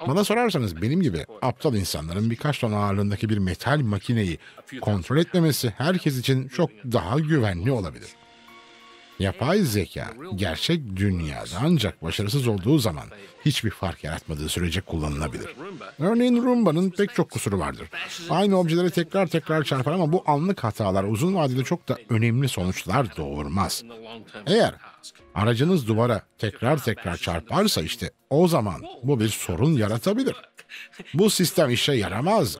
Bana sorarsanız benim gibi aptal insanların birkaç ton ağırlığındaki bir metal makineyi kontrol etmemesi herkes için çok daha güvenli olabilir. Yapay zeka gerçek dünyada ancak başarısız olduğu zaman hiçbir fark yaratmadığı sürece kullanılabilir. Örneğin Rumba'nın pek çok kusuru vardır. Aynı objeleri tekrar tekrar çarpar ama bu anlık hatalar uzun vadede çok da önemli sonuçlar doğurmaz. Eğer aracınız duvara tekrar tekrar çarparsa işte o zaman bu bir sorun yaratabilir. Bu sistem işe yaramaz